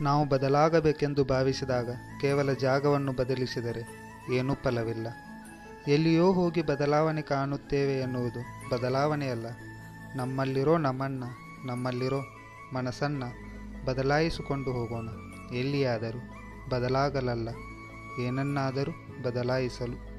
ನಾವು ಬದಲಾಗಬೇಕೆಂದು ಭಾವಿಸಿದಾಗ ಕೇವಲ ಜಾಗವನ್ನು ಬದಲಿಸಿದರೆ ಏನೂ ಫಲವಿಲ್ಲ. ಎಲ್ಲಿಯೋ ಹೋಗಿ ಬದಲಾವಣೆ ಕಾಣುತ್ತೇವೆ ಎನ್ನುವುದು ಬದಲಾವಣೆಯಲ್ಲ. ನಮ್ಮಲ್ಲಿರೋ ನಮ್ಮನ್ನು ನಮ್ಮಲ್ಲಿರೋ ಮನಸ್ಸನ್ನು ಬದಲಾಯಿಸಿಕೊಂಡು ಹೋಗೋಣ. ಎಲ್ಲಿಯಾದರೂ ಬದಲಾಗಲಲ್ಲ. ಏನನ್ನಾದರೂ ಬದಲಾಯಿಸಲು.